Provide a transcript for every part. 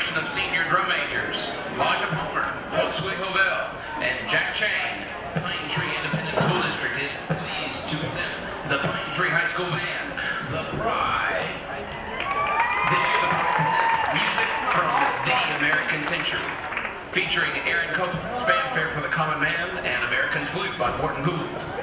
selection of senior drum majors, Laja Palmer, Josue Hovell, and Jack Chang. Pine Tree Independent School District is pleased to present the Pine Tree High School Band, the Pride. This year, the Pride presents music from the American Century, featuring Aaron Copland's fanfare for the Common Man and American Salute by Morton Gould.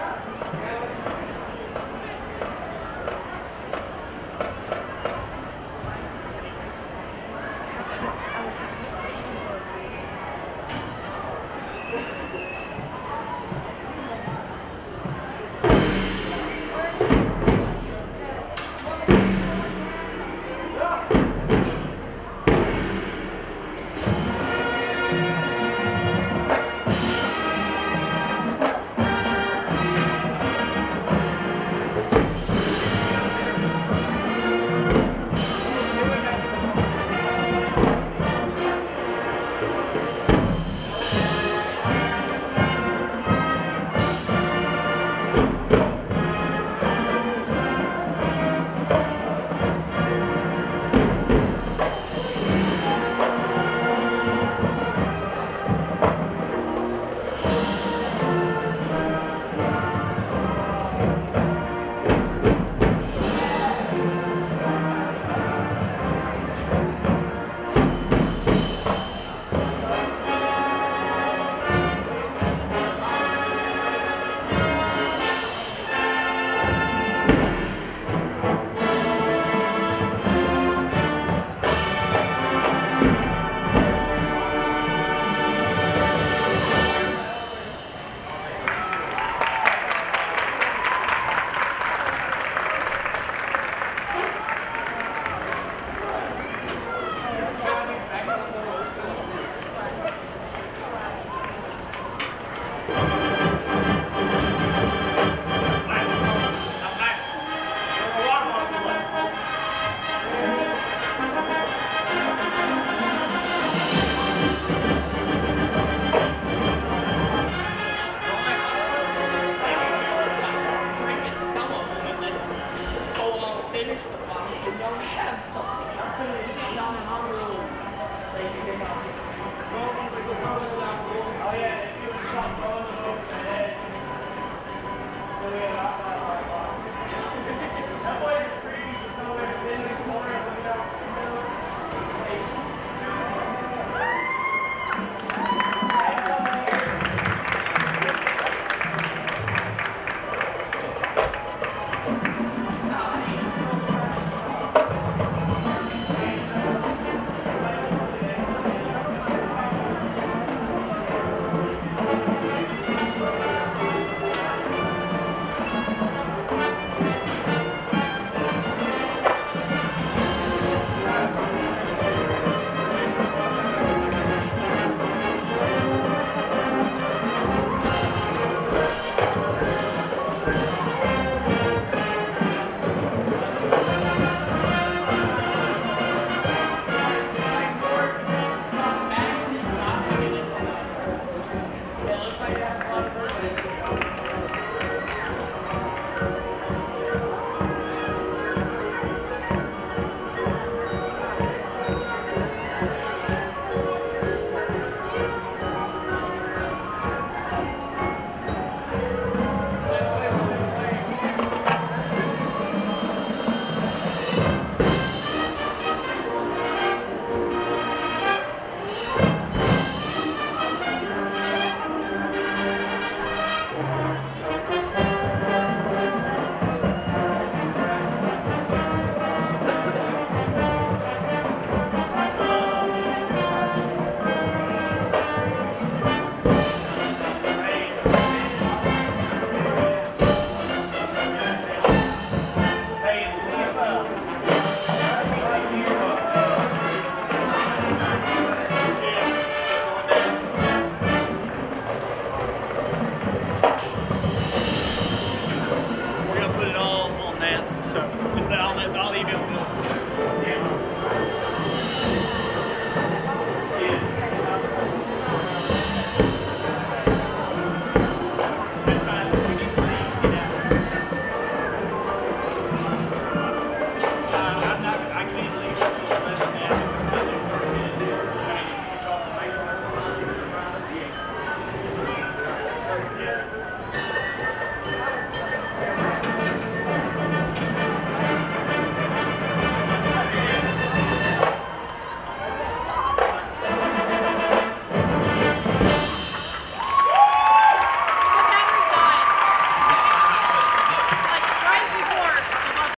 Yeah.